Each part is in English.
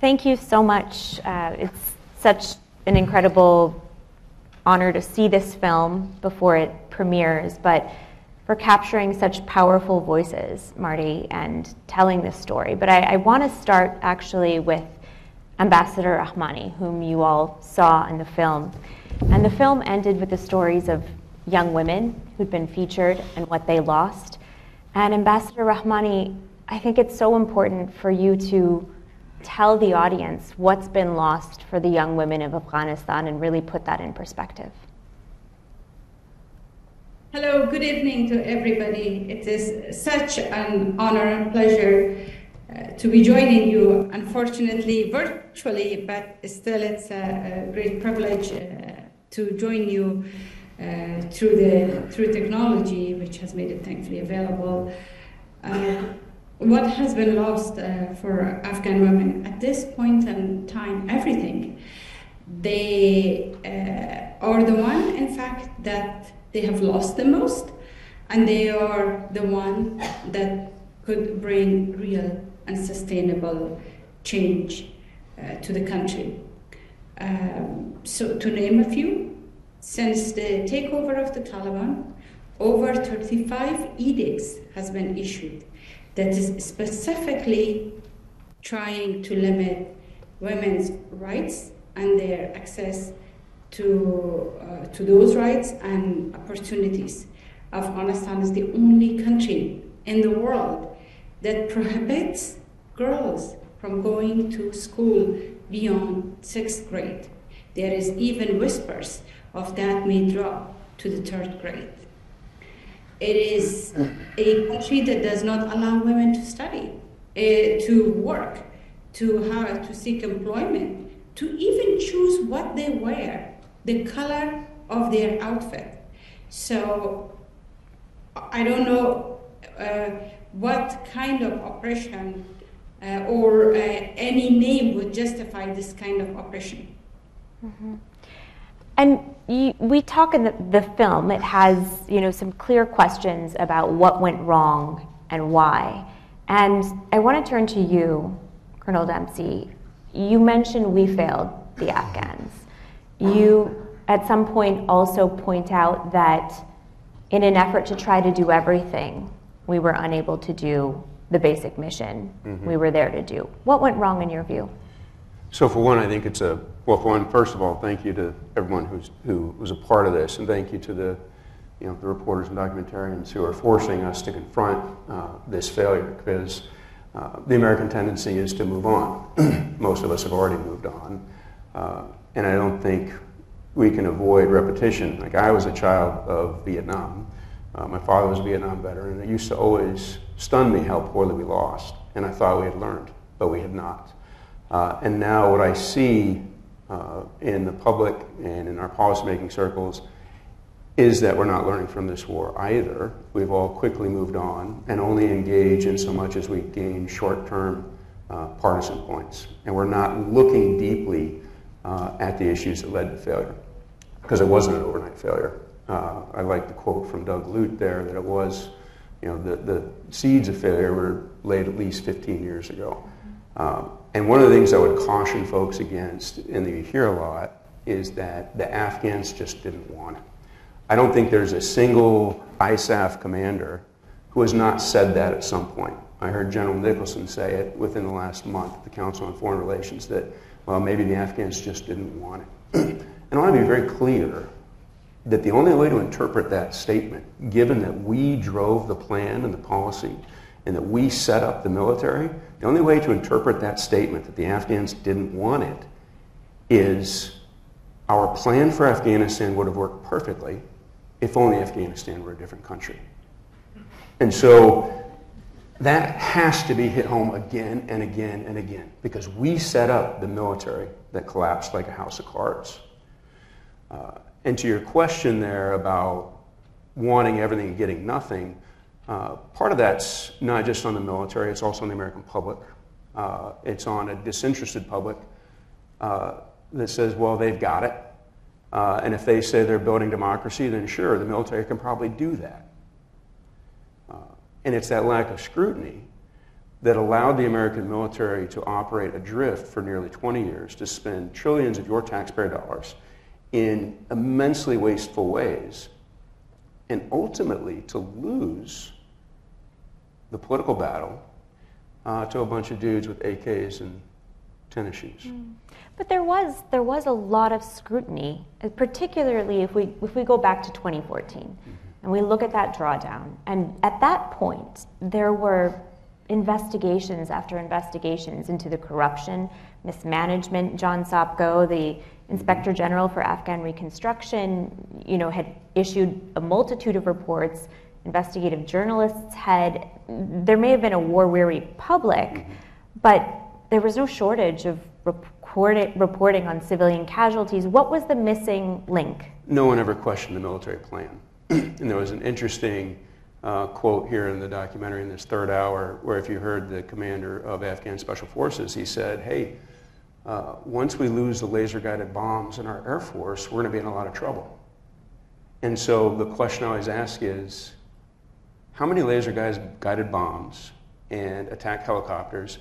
thank you so much. Uh, it's such an incredible honor to see this film before it premieres, but for capturing such powerful voices, Marty, and telling this story. But I, I want to start actually with Ambassador Rahmani, whom you all saw in the film. And the film ended with the stories of young women who'd been featured and what they lost. And Ambassador Rahmani, I think it's so important for you to tell the audience what's been lost for the young women of Afghanistan and really put that in perspective. Hello, good evening to everybody. It is such an honor and pleasure uh, to be joining you, unfortunately virtually, but still it's a, a great privilege uh, to join you uh, through the through technology, which has made it thankfully available. Uh, what has been lost uh, for Afghan women at this point in time? Everything. They uh, are the one, in fact, that they have lost the most, and they are the one that could bring real and sustainable change uh, to the country. Um, so, to name a few, since the takeover of the Taliban, over 35 edicts has been issued that is specifically trying to limit women's rights and their access to, uh, to those rights and opportunities. Afghanistan is the only country in the world that prohibits girls from going to school beyond sixth grade. There is even whispers of that may drop to the third grade. It is a country that does not allow women to study, uh, to work, to have to seek employment, to even choose what they wear, the color of their outfit. So I don't know uh, what kind of oppression uh, or uh, any name would justify this kind of oppression. Mm-hmm. And you, we talk in the, the film, it has you know, some clear questions about what went wrong and why. And I want to turn to you, Colonel Dempsey. You mentioned we failed the Afghans. You, at some point, also point out that in an effort to try to do everything, we were unable to do the basic mission mm-hmm. we were there to do. What went wrong in your view? So, for one, I think it's a well. For one, first of all, thank you to everyone who's who was a part of this, and thank you to the you know the reporters and documentarians who are forcing us to confront uh, this failure because uh, the American tendency is to move on. Most of us have already moved on, uh, and I don't think we can avoid repetition. Like I was a child of Vietnam. Uh, my father was a Vietnam veteran, and it used to always stun me how poorly we lost, and I thought we had learned, but we had not. Uh, and now what I see uh, in the public and in our policymaking circles is that we're not learning from this war either. We've all quickly moved on and only engage in so much as we gain short-term uh, partisan points. And we're not looking deeply uh, at the issues that led to failure because it wasn't an overnight failure. Uh, I like the quote from Doug Lute there that it was, you know, the, the seeds of failure were laid at least 15 years ago. Um, and one of the things I would caution folks against, and that you hear a lot, is that the Afghans just didn't want it. I don't think there's a single ISAF commander who has not said that at some point. I heard General Nicholson say it within the last month at the Council on Foreign Relations that, well, maybe the Afghans just didn't want it. and I want to be very clear that the only way to interpret that statement, given that we drove the plan and the policy and that we set up the military, the only way to interpret that statement that the Afghans didn't want it is our plan for Afghanistan would have worked perfectly if only Afghanistan were a different country. And so that has to be hit home again and again and again because we set up the military that collapsed like a house of cards. Uh, and to your question there about wanting everything and getting nothing, uh, part of that's not just on the military, it's also on the American public. Uh, it's on a disinterested public uh, that says, well, they've got it. Uh, and if they say they're building democracy, then sure, the military can probably do that. Uh, and it's that lack of scrutiny that allowed the American military to operate adrift for nearly 20 years, to spend trillions of your taxpayer dollars in immensely wasteful ways, and ultimately to lose the political battle uh, to a bunch of dudes with AKs and tennis shoes. Mm. But there was there was a lot of scrutiny, particularly if we if we go back to 2014 mm-hmm. and we look at that drawdown. And at that point, there were investigations after investigations into the corruption, mismanagement. John Sopko, the Inspector General for Afghan Reconstruction, you know, had issued a multitude of reports. Investigative journalists had. There may have been a war-weary public, but there was no shortage of reporting, reporting on civilian casualties. What was the missing link? No one ever questioned the military plan. and there was an interesting uh, quote here in the documentary in this third hour where if you heard the commander of Afghan Special Forces, he said, hey, uh, once we lose the laser guided bombs in our Air Force, we're going to be in a lot of trouble. And so the question I always ask is how many laser guided bombs and attack helicopters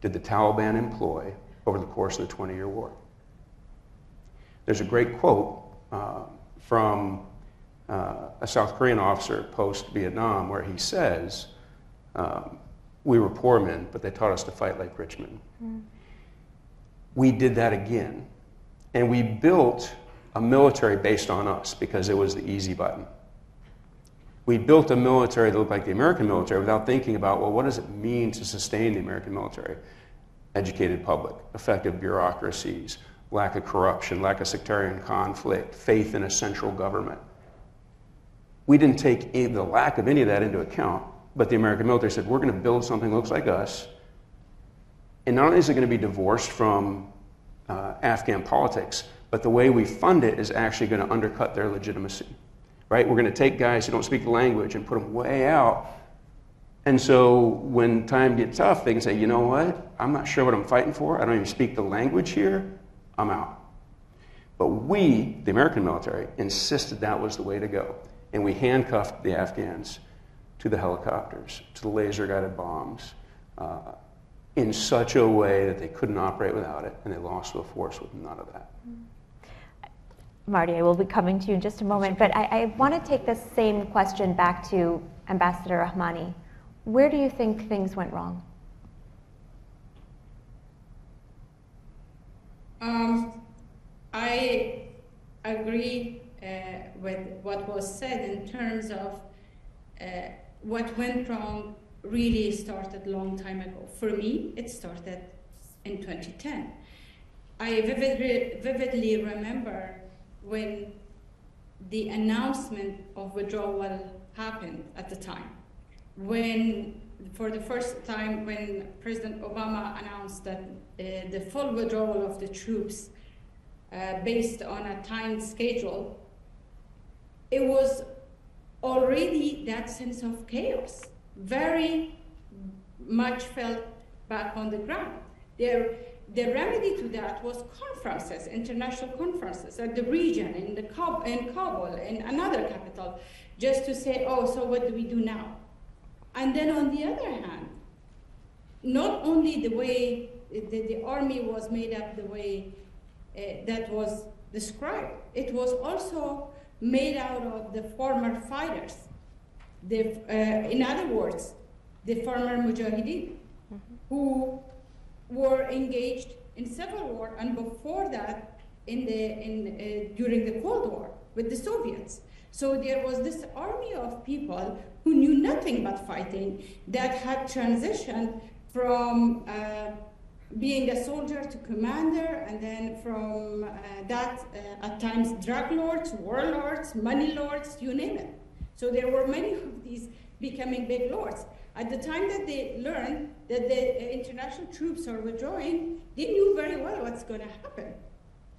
did the Taliban employ over the course of the 20 year war? There's a great quote uh, from uh, a South Korean officer post Vietnam where he says, um, We were poor men, but they taught us to fight like rich men. Mm. We did that again. And we built a military based on us because it was the easy button. We built a military that looked like the American military without thinking about, well, what does it mean to sustain the American military? Educated public, effective bureaucracies, lack of corruption, lack of sectarian conflict, faith in a central government. We didn't take the lack of any of that into account, but the American military said, we're going to build something that looks like us. And not only is it going to be divorced from uh, Afghan politics, but the way we fund it is actually going to undercut their legitimacy. Right? We're going to take guys who don't speak the language and put them way out. And so when time gets tough, they can say, you know what? I'm not sure what I'm fighting for. I don't even speak the language here. I'm out. But we, the American military, insisted that was the way to go and we handcuffed the Afghans to the helicopters, to the laser guided bombs, uh, in such a way that they couldn't operate without it, and they lost to a force with none of that. Marty, I will be coming to you in just a moment, but I, I want to take this same question back to Ambassador Rahmani. Where do you think things went wrong? Um, I agree uh, with what was said in terms of uh, what went wrong really started long time ago. For me, it started in 2010. I vividly, vividly remember when the announcement of withdrawal happened at the time. When, for the first time, when President Obama announced that uh, the full withdrawal of the troops uh, based on a timed schedule it was already that sense of chaos, very much felt back on the ground. There, the remedy to that was conferences, international conferences at the region, in, the in Kabul, in another capital, just to say, oh, so what do we do now? And then on the other hand, not only the way the, the army was made up the way uh, that was described, it was also made out of the former fighters. The, uh, in other words, the former mujahideen, mm-hmm. who were engaged in civil war, and before that, in the, in, uh, during the Cold War with the Soviets. So there was this army of people who knew nothing but fighting that had transitioned from uh, being a soldier to commander, and then from uh, that, uh, at times, drug lords, warlords, money lords, you name it. So there were many of these becoming big lords. At the time that they learned that the uh, international troops are withdrawing, they knew very well what's going to happen.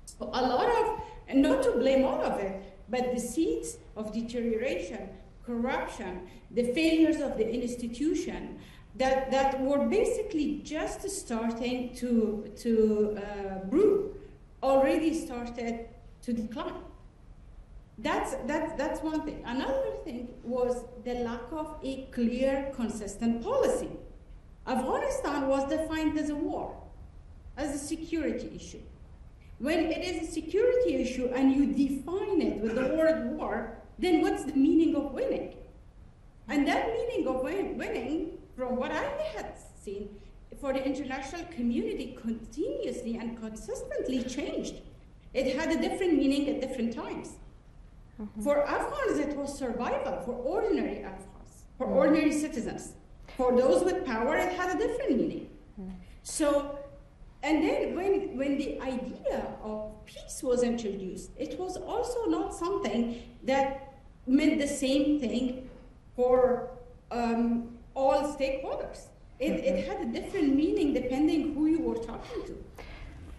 So a lot of, and not to blame all of it, but the seeds of deterioration, corruption, the failures of the institution, that, that were basically just starting to, to uh, brew, already started to decline. That's, that's, that's one thing. Another thing was the lack of a clear, consistent policy. Afghanistan was defined as a war, as a security issue. When it is a security issue and you define it with the word war, then what's the meaning of winning? And that meaning of win- winning, from what I had seen, for the international community continuously and consistently changed. It had a different meaning at different times. Mm-hmm. For Afghans, it was survival, for ordinary Afghans, for mm-hmm. ordinary citizens. For those with power, it had a different meaning. Mm-hmm. So, and then when, when the idea of peace was introduced, it was also not something that meant the same thing for um, all stakeholders. It, it had a different meaning depending who you were talking to.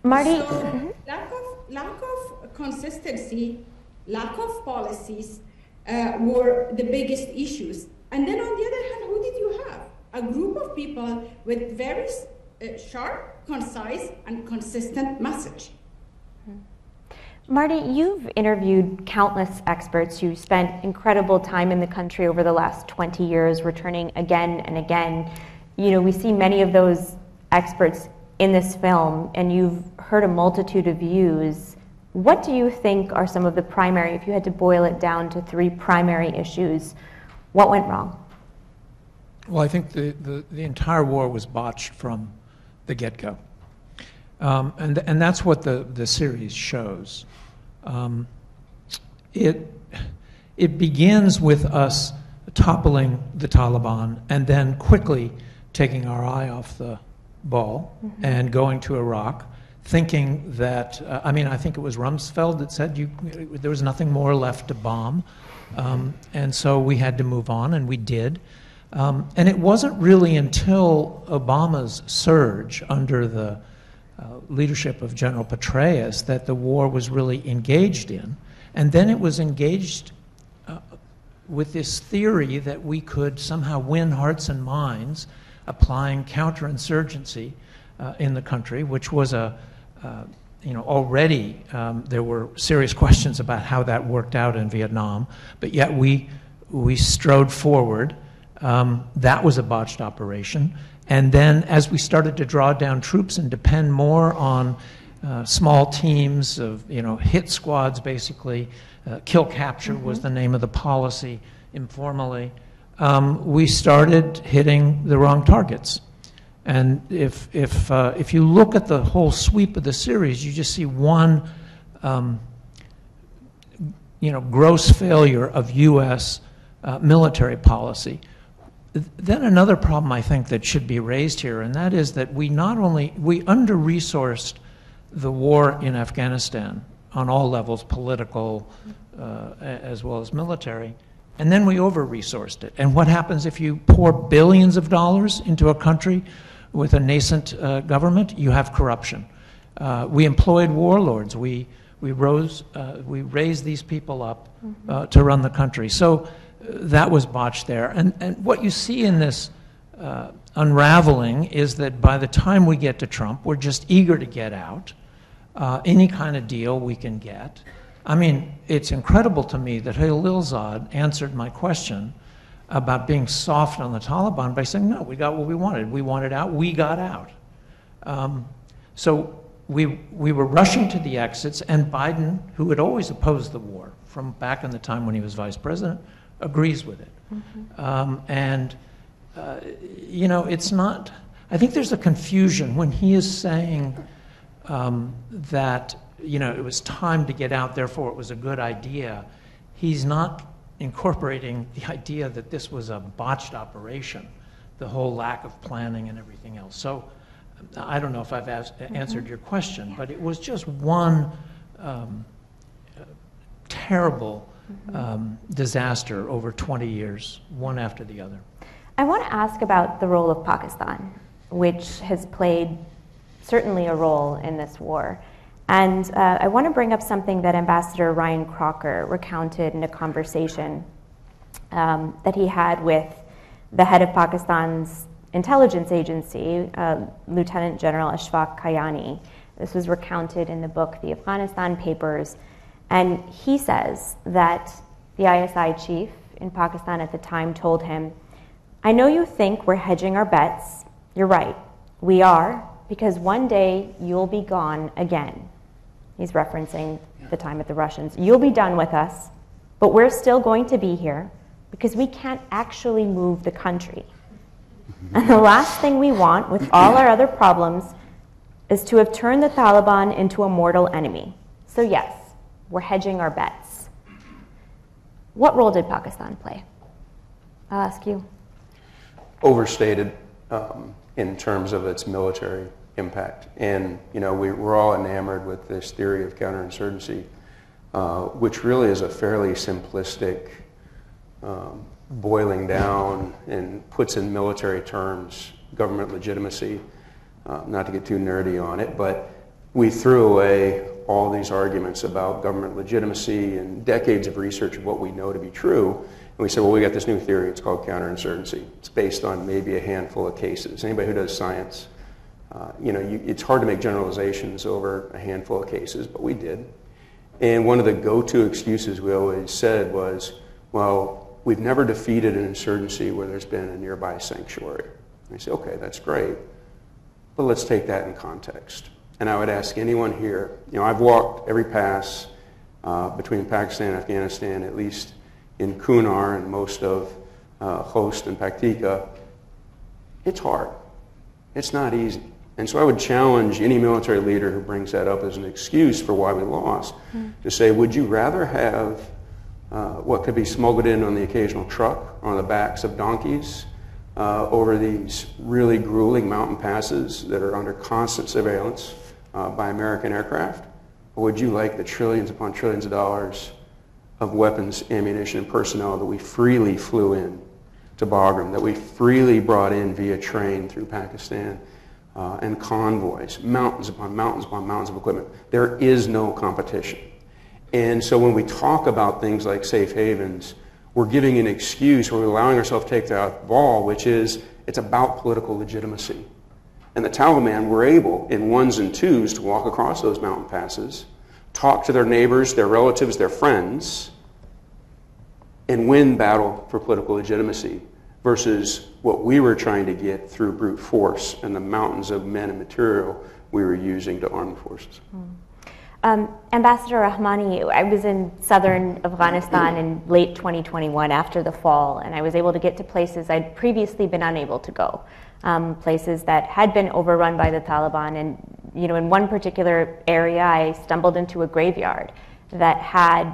Marty, so mm-hmm. lack of lack of consistency, lack of policies uh, were the biggest issues. And then on the other hand, who did you have? A group of people with very uh, sharp, concise, and consistent message. Marty, you've interviewed countless experts who spent incredible time in the country over the last 20 years, returning again and again. You know, we see many of those experts in this film, and you've heard a multitude of views. What do you think are some of the primary, if you had to boil it down to three primary issues, what went wrong? Well, I think the, the, the entire war was botched from the get go. Um, and, and that's what the, the series shows. Um, it, it begins with us toppling the Taliban and then quickly taking our eye off the ball mm-hmm. and going to Iraq, thinking that, uh, I mean, I think it was Rumsfeld that said you, there was nothing more left to bomb. Um, and so we had to move on, and we did. Um, and it wasn't really until Obama's surge under the uh, leadership of General Petraeus that the war was really engaged in. And then it was engaged uh, with this theory that we could somehow win hearts and minds applying counterinsurgency uh, in the country, which was a you know, already um, there were serious questions about how that worked out in Vietnam, but yet we, we strode forward. Um, that was a botched operation. And then as we started to draw down troops and depend more on uh, small teams of, you know, hit squads basically, uh, kill capture mm-hmm. was the name of the policy informally, um, we started hitting the wrong targets. And if, if, uh, if you look at the whole sweep of the series, you just see one um, you know, gross failure of U.S. Uh, military policy then another problem I think that should be raised here, and that is that we not only we under-resourced the war in Afghanistan on all levels, political uh, as well as military, and then we over-resourced it. And what happens if you pour billions of dollars into a country with a nascent uh, government? You have corruption. Uh, we employed warlords. We we rose uh, we raised these people up mm-hmm. Uh, to run the country. So that was botched there. And, and what you see in this uh, unraveling is that by the time we get to Trump, we're just eager to get out. Uh, any kind of deal we can get. I mean, it's incredible to me that Khalilzad answered my question about being soft on the Taliban by saying, no, we got what we wanted. We wanted out, we got out. Um, so we, we were rushing to the exits, and Biden, who had always opposed the war from back in the time when he was vice president, agrees with it. Mm-hmm. Um, and, uh, you know, it's not, I think there's a confusion when he is saying um, that, you know, it was time to get out, therefore it was a good idea. He's not incorporating the idea that this was a botched operation, the whole lack of planning and everything else. So I don't know if I've asked, mm-hmm. answered your question, but it was just one um, terrible um, disaster over 20 years, one after the other. I want to ask about the role of Pakistan, which has played certainly a role in this war. And uh, I want to bring up something that Ambassador Ryan Crocker recounted in a conversation um, that he had with the head of Pakistan's intelligence agency, uh, Lieutenant General Ashfaq Kayani. This was recounted in the book, The Afghanistan Papers. And he says that the ISI chief in Pakistan at the time told him, I know you think we're hedging our bets You're right. We are, because one day you'll be gone again. He's referencing the time at the Russians. You'll be done with us, but we're still going to be here because we can't actually move the country. And the last thing we want, with all our other problems, is to have turned the Taliban into a mortal enemy. So, yes, we're hedging our bets. What role did Pakistan play? I'll ask you. Overstated um, in terms of its military impact. And, you know, we, are all enamored with this theory of counterinsurgency, uh, which really is a fairly simplistic um, boiling down and puts in military terms government legitimacy. Uh, not to get too nerdy on it, but we threw away all these arguments about government legitimacy and decades of research of what we know to be true. And we said, well, we got this new theory. It's called counterinsurgency. It's based on maybe a handful of cases. Anybody who does science, uh, you know, you, it's hard to make generalizations over a handful of cases, but we did. And one of the go-to excuses we always said was, well, We've never defeated an insurgency where there's been a nearby sanctuary. And I say, okay, that's great, but let's take that in context. And I would ask anyone here, you know, I've walked every pass uh, between Pakistan and Afghanistan, at least in Kunar and most of uh, Khost and Paktika. It's hard. It's not easy. And so I would challenge any military leader who brings that up as an excuse for why we lost mm. to say, would you rather have uh, what could be smuggled in on the occasional truck on the backs of donkeys uh, over these really grueling mountain passes that are under constant surveillance uh, by American aircraft? Or would you like the trillions upon trillions of dollars of weapons, ammunition, and personnel that we freely flew in to Bagram, that we freely brought in via train through Pakistan, uh, and convoys, mountains upon mountains upon mountains of equipment? There is no competition. And so when we talk about things like safe havens, we're giving an excuse, we're allowing ourselves to take that ball, which is it's about political legitimacy. And the Taliban were able, in ones and twos, to walk across those mountain passes, talk to their neighbors, their relatives, their friends, and win battle for political legitimacy versus what we were trying to get through brute force and the mountains of men and material we were using to arm the forces. Mm. Um, Ambassador Rahmani, I was in southern Afghanistan in late 2021 after the fall, and I was able to get to places I'd previously been unable to go, um, places that had been overrun by the Taliban. And you know, in one particular area, I stumbled into a graveyard that had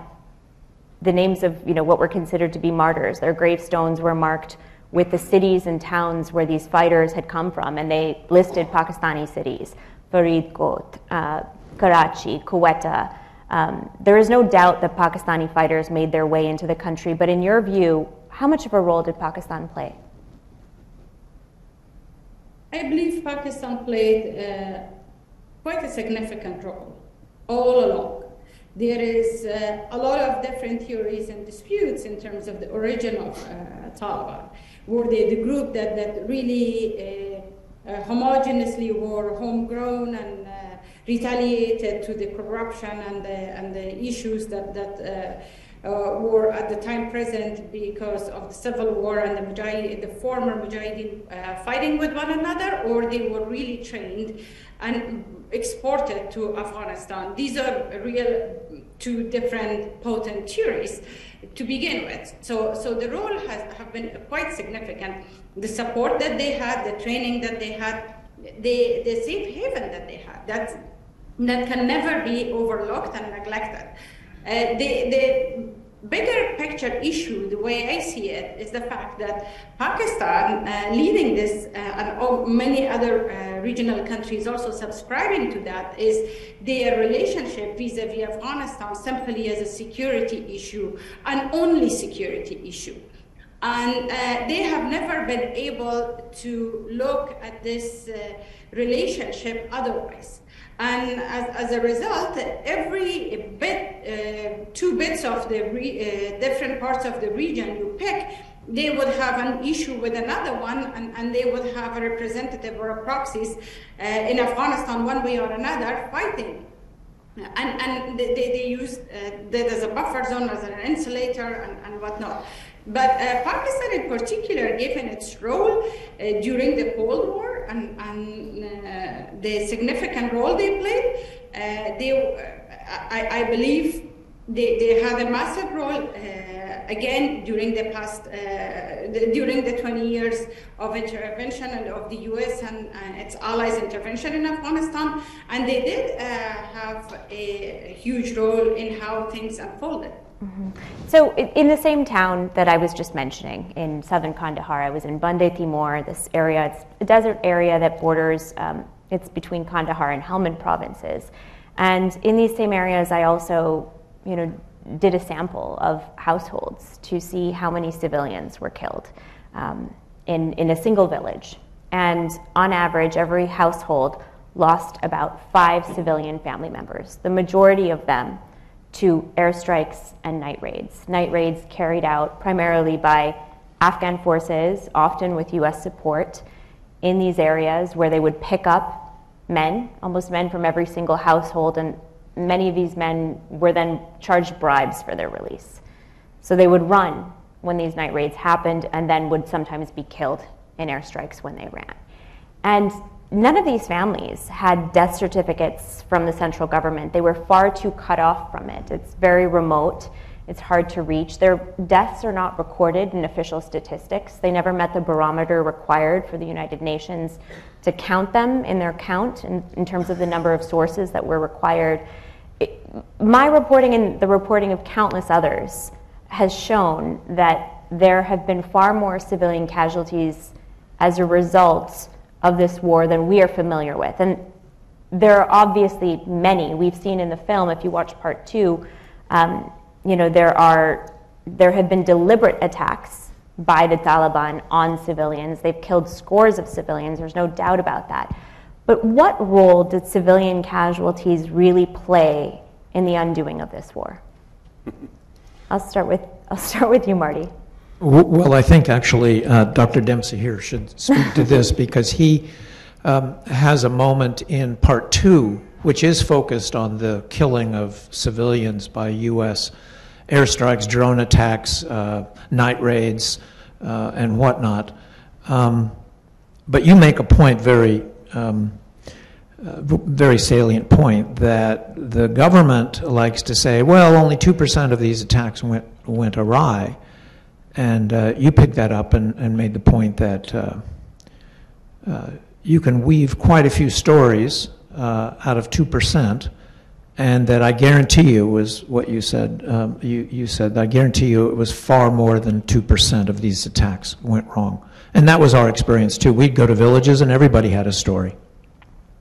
the names of you know what were considered to be martyrs. Their gravestones were marked with the cities and towns where these fighters had come from, and they listed Pakistani cities, Faridkot. Uh, Karachi, Quetta. Um, there is no doubt that Pakistani fighters made their way into the country, but in your view, how much of a role did Pakistan play? I believe Pakistan played uh, quite a significant role all along. There is uh, a lot of different theories and disputes in terms of the origin of uh, Taliban. Were they the group that, that really uh, uh, homogeneously were homegrown and uh, retaliated to the corruption and the, and the issues that, that uh, were at the time present because of the civil war and the, Mujahid, the former Mujahideen uh, fighting with one another, or they were really trained and exported to Afghanistan. These are real two different potent theories to begin with. So, so the role has have been quite significant. The support that they had, the training that they had, the, the safe haven that they had. That's that can never be overlooked and neglected. Uh, the, the bigger picture issue, the way I see it, is the fact that Pakistan, uh, leading this, uh, and many other uh, regional countries also subscribing to that, is their relationship vis-a-vis Afghanistan simply as a security issue, and only security issue. And uh, they have never been able to look at this uh, relationship otherwise. And as, as a result, every bit, uh, two bits of the re, uh, different parts of the region you pick, they would have an issue with another one, and, and they would have a representative or a proxies uh, in Afghanistan, one way or another, fighting. And, and they, they use uh, that as a buffer zone, as an insulator, and, and whatnot. But uh, Pakistan, in particular, given its role uh, during the Cold War, and, and uh, the significant role they played. Uh, they, I, I, believe they, they had a massive role uh, again during the past, the, during the 20 years of intervention and of the U.S. and its allies' intervention in Afghanistan, and they did have a huge role in how things unfolded. Mm-hmm. So, in the same town that I was just mentioning, in southern Kandahar, I was in Bande Timor, this area, it's a desert area that borders, um, it's between Kandahar and Helmand provinces. And in these same areas, I also, you know, did a sample of households to see how many civilians were killed um, in, in a single village. And on average, every household lost about five civilian family members, the majority of them to airstrikes and night raids. Night raids carried out primarily by Afghan forces, often with US support, in these areas where they would pick up men, almost men from every single household, and many of these men were then charged bribes for their release. So they would run when these night raids happened and then would sometimes be killed in airstrikes when they ran. And none of these families had death certificates from the central government. They were far too cut off from it. It's very remote. It's hard to reach. Their deaths are not recorded in official statistics. They never met the barometer required for the United Nations to count them in their count in, in terms of the number of sources that were required. It, my reporting and the reporting of countless others has shown that there have been far more civilian casualties as a result of this war than we are familiar with. And there are obviously many. We've seen in the film, if you watch part two, um, you know, there are there have been deliberate attacks by the Taliban on civilians. They've killed scores of civilians. There's no doubt about that. But what role did civilian casualties really play in the undoing of this war? I'll start with I'll start with you, Marty. Well, I think actually uh, Dr. Dempsey here should speak to this because he um, has a moment in part two, which is focused on the killing of civilians by U.S. airstrikes, drone attacks, uh, night raids, uh, and whatnot. Um, but you make a point very. Um, uh, very salient point that the government likes to say, well, only 2% of these attacks went, went awry. And uh, you picked that up and, and made the point that uh, uh, you can weave quite a few stories uh, out of 2%, and that I guarantee you was what you said. Um, you, you said, I guarantee you it was far more than 2% of these attacks went wrong. And that was our experience too. We'd go to villages and everybody had a story.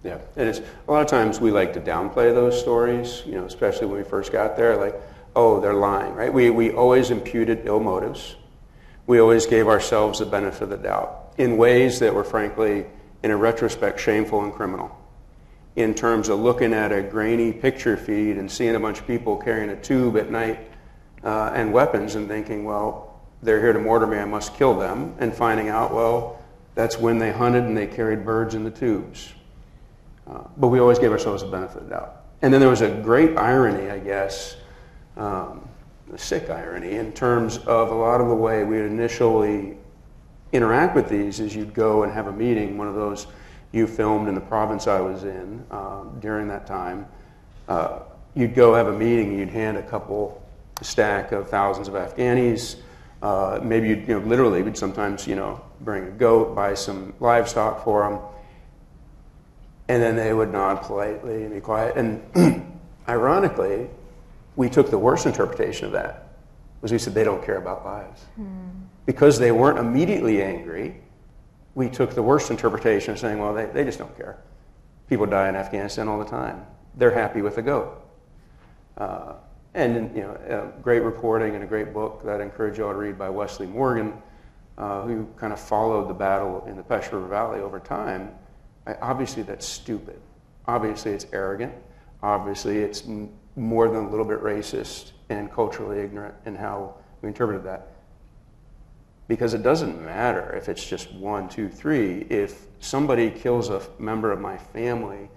Yeah, and it's a lot of times we like to downplay those stories, you know, especially when we first got there, like, oh, they're lying, right? We, we always imputed ill motives we always gave ourselves the benefit of the doubt in ways that were, frankly, in a retrospect, shameful and criminal. In terms of looking at a grainy picture feed and seeing a bunch of people carrying a tube at night uh, and weapons and thinking, well, they're here to mortar me, I must kill them, and finding out, well, that's when they hunted and they carried birds in the tubes. Uh, but we always gave ourselves the benefit of the doubt. And then there was a great irony, I guess, um, sick irony in terms of a lot of the way we initially interact with these is you'd go and have a meeting, one of those you filmed in the province I was in um, during that time. Uh, you'd go have a meeting, you'd hand a couple stack of thousands of Afghanis. Uh, maybe you'd, you know, literally, would sometimes, you know, bring a goat, buy some livestock for them, and then they would nod politely and be quiet. And ironically, we took the worst interpretation of that was we said they don't care about lives. Because they weren't immediately angry, we took the worst interpretation of saying, well, they, they just don't care. People die in Afghanistan all the time. They're happy with a goat. Uh, and you know, great reporting and a great book that I encourage you all to read by Wesley Morgan, uh, who kind of followed the battle in the River Valley over time. I, obviously, that's stupid. Obviously, it's arrogant. Obviously, it's more than a little bit racist and culturally ignorant in how we interpreted that. Because it doesn't matter if it's just one, two, three. If somebody kills a member of my family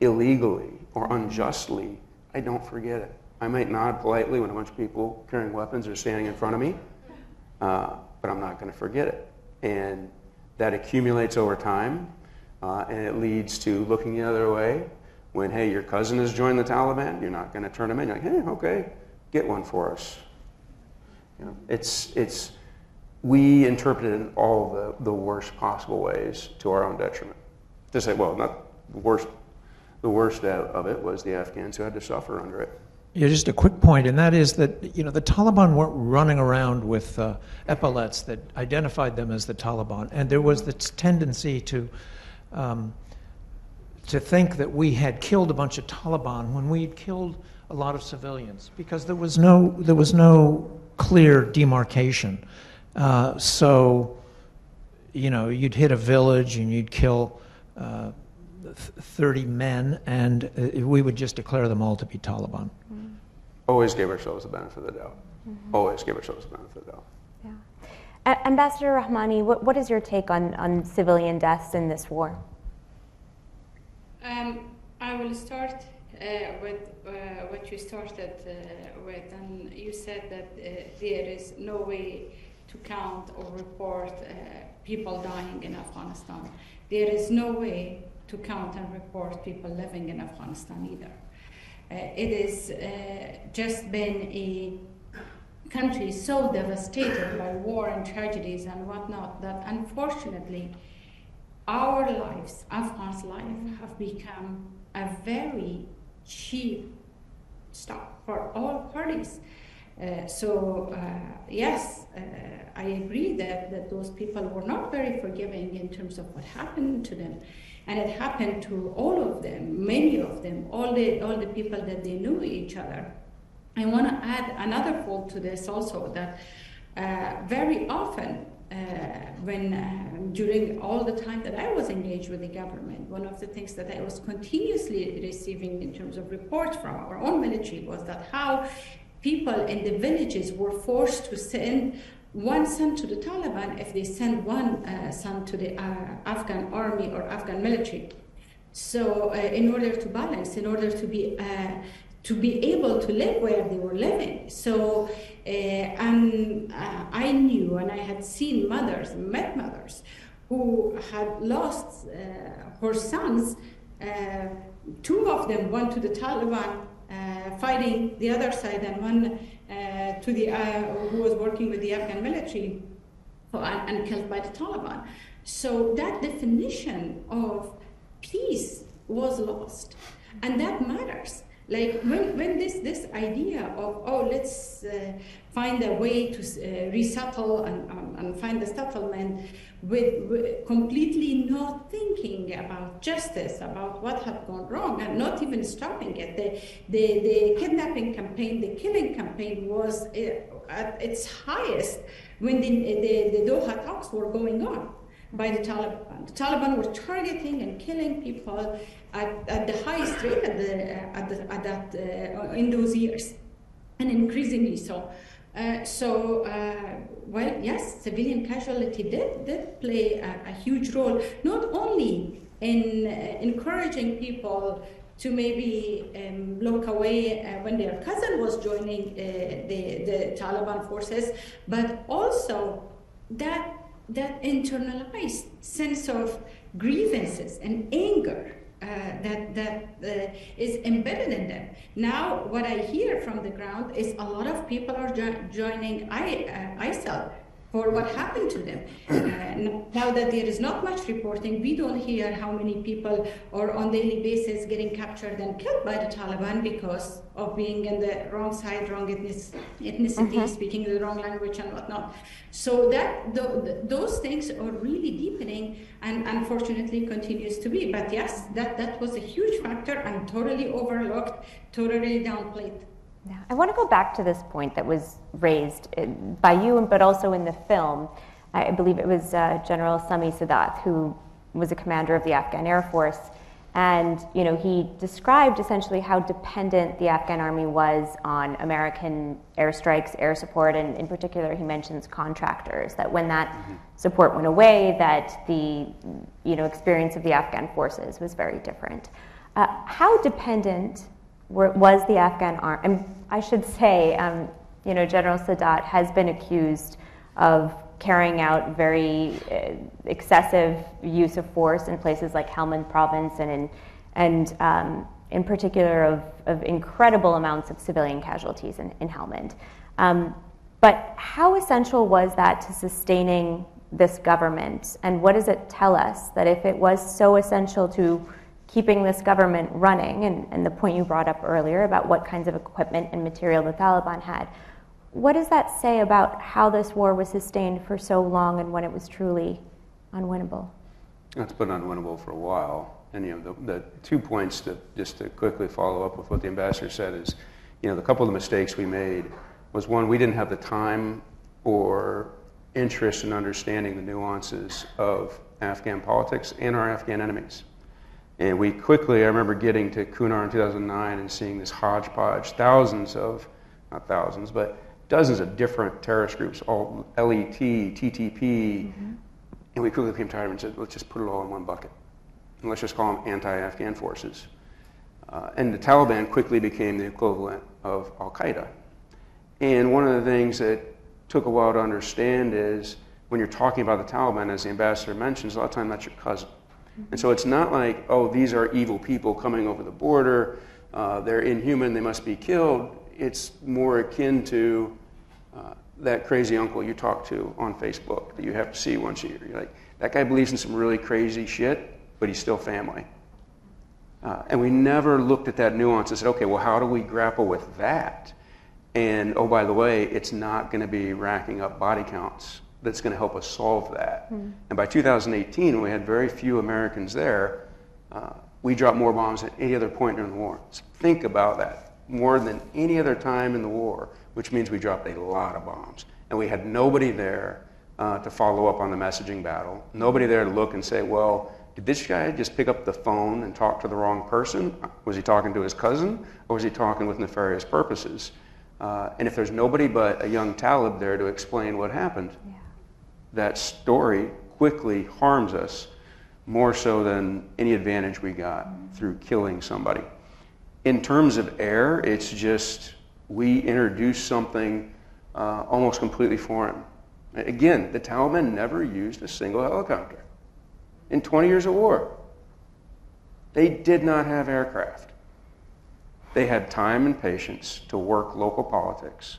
illegally or unjustly, I don't forget it. I might nod politely when a bunch of people carrying weapons are standing in front of me, uh, but I'm not going to forget it. And that accumulates over time. uh, and it leads to looking the other way. When, hey, your cousin has joined the Taliban, you're not going to turn him in. You're like, hey, okay, get one for us. You know, it's, it's, we interpret it in all the, the worst possible ways to our own detriment. To say, well, not the worst, the worst of it was the Afghans who had to suffer under it. Yeah, just a quick point, and that is that you know the Taliban weren't running around with uh, epaulets that identified them as the Taliban, and there was this tendency to um, to think that we had killed a bunch of Taliban when we'd killed a lot of civilians because there was no there was no clear demarcation. Uh, so, you know, you'd hit a village and you'd kill. Uh, 30 men, and uh, we would just declare them all to be Taliban. Mm-hmm. Always give ourselves the benefit of the doubt. Mm-hmm. Always give ourselves the benefit of the doubt. Yeah. A- Ambassador Rahmani, what, what is your take on, on civilian deaths in this war? Um, I will start uh, with uh, what you started uh, with, and you said that uh, there is no way to count or report uh, people dying in Afghanistan. There is no way to count and report people living in Afghanistan either. Uh, it has just been a country so devastated by war and tragedies and whatnot that unfortunately our lives, Afghan's life, have become a very cheap stuff for all parties. Uh, so uh, yes, uh, I agree that, that those people were not very forgiving in terms of what happened to them. And it happened to all of them, many of them, all the, all the people that they knew each other. I want to add another fault to this also that uh, very often when uh, during all the time that I was engaged with the government, one of the things that I was continuously receiving in terms of reports from our own military was that how people in the villages were forced to send one son to the Taliban if they send one uh, son to the uh, Afghan army or Afghan military. So, uh, in order to balance, in order to be uh, to be able to live where they were living. So, uh, and uh, I knew, and I had seen mothers, met mothers, who had lost her sons. two of them went to the Taliban fighting the other side, and one uh, to the, uh, who was working with the Afghan military and, and killed by the Taliban. So that definition of peace was lost. And that matters. Like when, when this, this idea of, oh, let's uh, find a way to uh, resettle and, um, and find a settlement with, with, completely not thinking about justice, about what had gone wrong, and not even stopping it. The, the, the kidnapping campaign, the killing campaign was uh, at its highest when the, the, the Doha talks were going on by the Taliban. The Taliban were targeting and killing people at, at the highest rate at, the, at, the, at that, uh, in those years, and increasingly so. Uh, so, uh, well, yes, civilian casualty did, did play a, a huge role, not only in uh, encouraging people to maybe um, look away uh, when their cousin was joining uh, the, the Taliban forces, but also that that internalized sense of grievances and anger that that uh, is embedded in them. Now, what I hear from the ground is a lot of people are jo- joining I, uh, ISIL for what happened to them. Uh, now that there is not much reporting, we don't hear how many people are on daily basis getting captured and killed by the Taliban because of being in the wrong side, wrong ethnicity, mm-hmm. speaking the wrong language and whatnot. So that those things are really deepening and unfortunately continues to be. But yes, that, that was a huge factor and totally overlooked, totally downplayed. Yeah. I want to go back to this point that was raised uh, by you, but also in the film. I believe it was uh, General Sami Sadat, who was a commander of the Afghan Air Force. And you know, he described essentially how dependent the Afghan army was on American airstrikes, air support, and in particular, he mentions contractors. That when that mm-hmm. support went away, that the you know experience of the Afghan forces was very different. Uh, how dependent were, was the Afghan army, and I should say, um, you know, General Sadat has been accused of carrying out very uh, excessive use of force in places like Helmand province and in, and um, in particular of, of incredible amounts of civilian casualties in, in Helmand. Um, but how essential was that to sustaining this government? And what does it tell us that if it was so essential to keeping this government running, and, and the point you brought up earlier about what kinds of equipment and material the Taliban had, what does that say about how this war was sustained for so long and when it was truly unwinnable? It's been unwinnable for a while. And you know, the, the two points to just to quickly follow up with what the ambassador said is, you know, the couple of the mistakes we made was one, we didn't have the time or interest in understanding the nuances of Afghan politics and our Afghan enemies. And we quickly, I remember getting to Kunar in 2009 and seeing this hodgepodge, thousands of, not thousands, but dozens of different terrorist groups, all LET, TTP, mm-hmm. and we quickly became tired and said, let's just put it all in one bucket. And let's just call them anti-Afghan forces. Uh, and the Taliban quickly became the equivalent of Al-Qaeda. And one of the things that took a while to understand is when you're talking about the Taliban, as the ambassador mentions, a lot of times that's your cousin. And so it's not like, oh, these are evil people coming over the border, uh, they're inhuman, they must be killed it's more akin to uh, that crazy uncle you talk to on Facebook that you have to see once a year. You're like, that guy believes in some really crazy shit, but he's still family. Uh, and we never looked at that nuance and said, okay, well, how do we grapple with that? And oh, by the way, it's not going to be racking up body counts that's going to help us solve that. Mm. And by 2018, we had very few Americans there. Uh, we dropped more bombs than any other point during the war. So think about that more than any other time in the war, which means we dropped a lot of bombs. And we had nobody there uh, to follow up on the messaging battle, nobody there to look and say, well, did this guy just pick up the phone and talk to the wrong person? Was he talking to his cousin, or was he talking with nefarious purposes? Uh, and if there's nobody but a young Talib there to explain what happened, yeah. That story quickly harms us more so than any advantage we got through killing somebody in terms of air, it's just we introduced something uh, almost completely foreign. Again, the Taliban never used a single helicopter in 20 years of war. They did not have aircraft. They had time and patience to work local politics,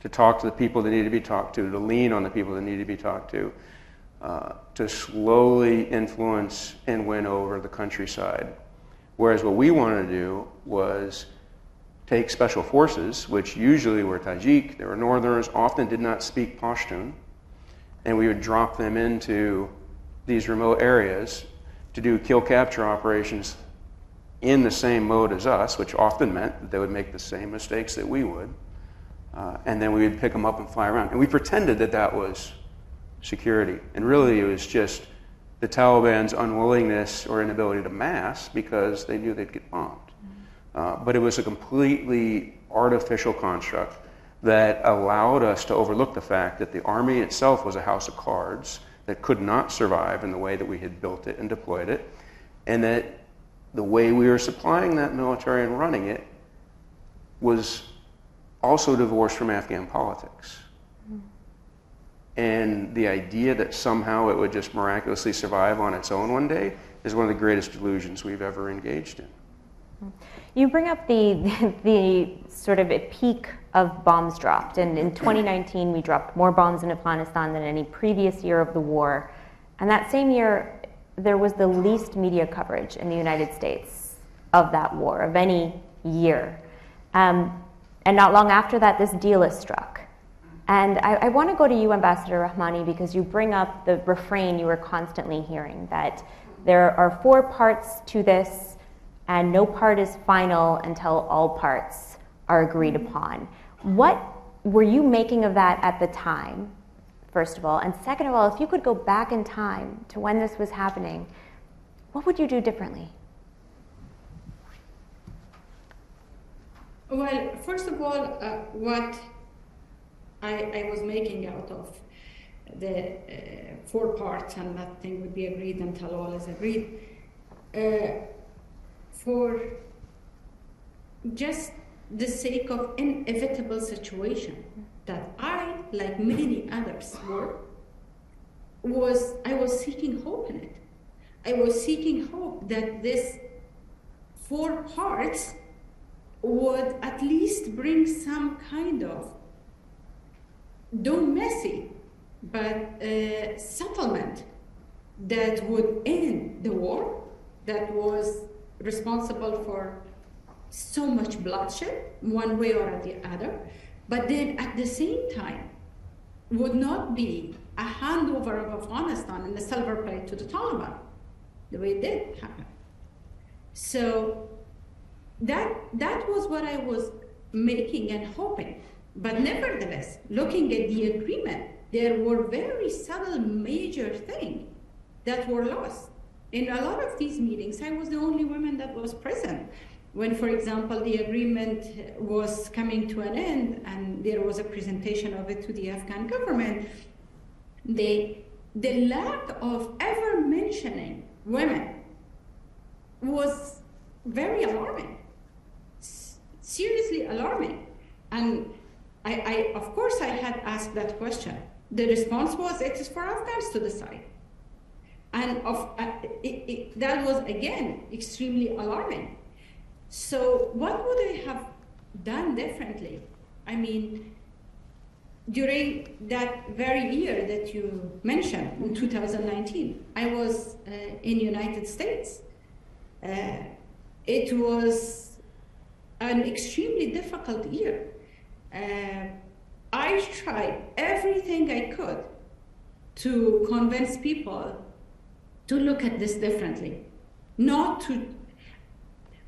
to talk to the people that need to be talked to, to lean on the people that need to be talked to, uh, to slowly influence and win over the countryside Whereas what we wanted to do was take special forces, which usually were Tajik, they were northerners, often did not speak Pashtun, and we would drop them into these remote areas to do kill capture operations in the same mode as us, which often meant that they would make the same mistakes that we would. Uh, and then we would pick them up and fly around. And we pretended that that was security. And really, it was just the Taliban's unwillingness or inability to mass because they knew they'd get bombed. Uh, but it was a completely artificial construct that allowed us to overlook the fact that the army itself was a house of cards that could not survive in the way that we had built it and deployed it, and that the way we were supplying that military and running it was also divorced from Afghan politics. And the idea that somehow it would just miraculously survive on its own one day is one of the greatest delusions we've ever engaged in. You bring up the, the sort of peak of bombs dropped. And in 2019, we dropped more bombs in Afghanistan than any previous year of the war. And that same year, there was the least media coverage in the United States of that war, of any year. Um, and not long after that, this deal is struck. And I, I want to go to you, Ambassador Rahmani, because you bring up the refrain you were constantly hearing that there are four parts to this, and no part is final until all parts are agreed upon. What were you making of that at the time, first of all? And second of all, if you could go back in time to when this was happening, what would you do differently? Well, first of all, uh, what I, I was making out of the uh, four parts, and nothing would be agreed until all is agreed. Uh, for just the sake of inevitable situation that I, like many others, were was I was seeking hope in it. I was seeking hope that this four parts would at least bring some kind of, though messy, but uh, settlement that would end the war that was responsible for so much bloodshed, one way or the other, but then at the same time would not be a handover of Afghanistan in the silver plate to the Taliban, the way it did happen. So that that was what I was making and hoping. But nevertheless, looking at the agreement, there were very subtle major things that were lost. In a lot of these meetings, I was the only woman that was present. When, for example, the agreement was coming to an end and there was a presentation of it to the Afghan government, the, the lack of ever mentioning women was very alarming, seriously alarming. And I, I, of course, I had asked that question. The response was, it is for Afghans to decide. And of, uh, it, it, that was, again, extremely alarming. So, what would I have done differently? I mean, during that very year that you mentioned, in 2019, I was uh, in United States. Uh, it was an extremely difficult year. Uh, I tried everything I could to convince people to look at this differently, not to.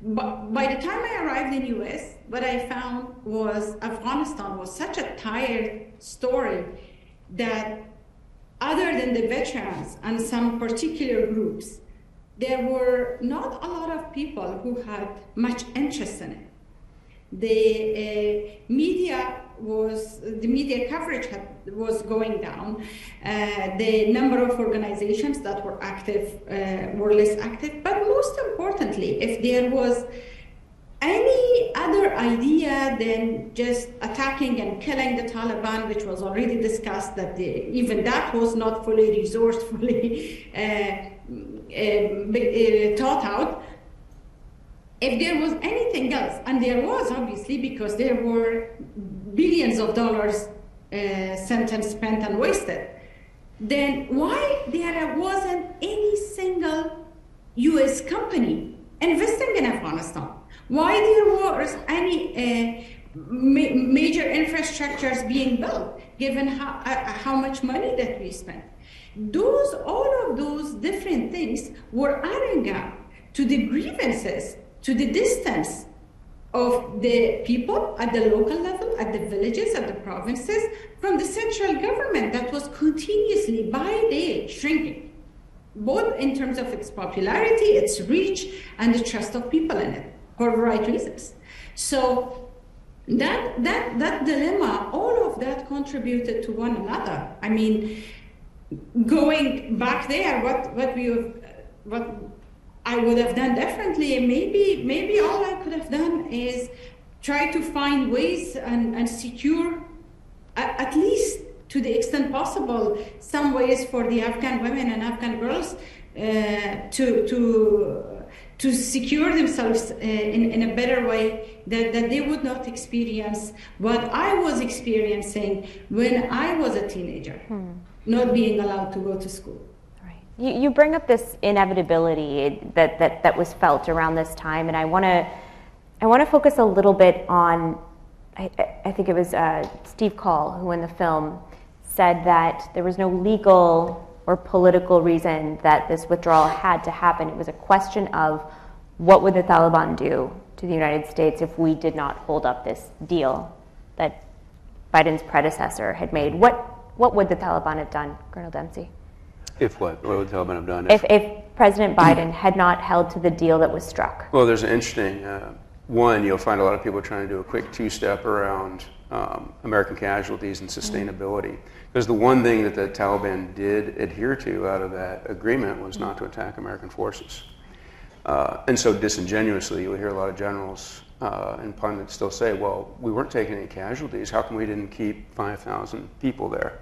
But by the time I arrived in US, what I found was Afghanistan was such a tired story that other than the veterans and some particular groups, there were not a lot of people who had much interest in it. The uh, media was the media coverage had, was going down. Uh, the number of organizations that were active uh, were less active. But most importantly, if there was any other idea than just attacking and killing the Taliban, which was already discussed, that the, even that was not fully resourced, fully uh, uh, uh, thought out. If there was anything else, and there was obviously because there were billions of dollars uh, sent and spent and wasted, then why there wasn't any single US company investing in Afghanistan? Why there was any uh, ma- major infrastructures being built, given how, uh, how much money that we spent? Those, all of those different things were adding up to the grievances, to the distance of the people at the local level, at the villages, at the provinces, from the central government that was continuously by day shrinking, both in terms of its popularity, its reach, and the trust of people in it for the right reasons. So that that that dilemma, all of that contributed to one another. I mean, going back there, what what we have, what I would have done differently, maybe maybe all I could have done is try to find ways and, and secure at, at least to the extent possible some ways for the Afghan women and Afghan girls uh, to to to secure themselves uh, in, in a better way that, that they would not experience what I was experiencing when I was a teenager, hmm. not being allowed to go to school. You, you bring up this inevitability that, that, that was felt around this time, and I want to I want to focus a little bit on, I, I think it was uh, Steve Coll who in the film said that there was no legal or political reason that this withdrawal had to happen. It was a question of what would the Taliban do to the United States if we did not hold up this deal that Biden's predecessor had made. What what would the Taliban have done, Colonel Dempsey? If what? What would the Taliban have done? If, if, if President Biden had not held to the deal that was struck? Well, there's an interesting uh, one. You'll find a lot of people trying to do a quick two-step around um, American casualties and sustainability. Because the one thing that the Taliban did adhere to out of that agreement was not to attack American forces. Uh, and so disingenuously, you'll hear a lot of generals uh, and pundits still say, well, we weren't taking any casualties. How come we didn't keep 5,000 people there?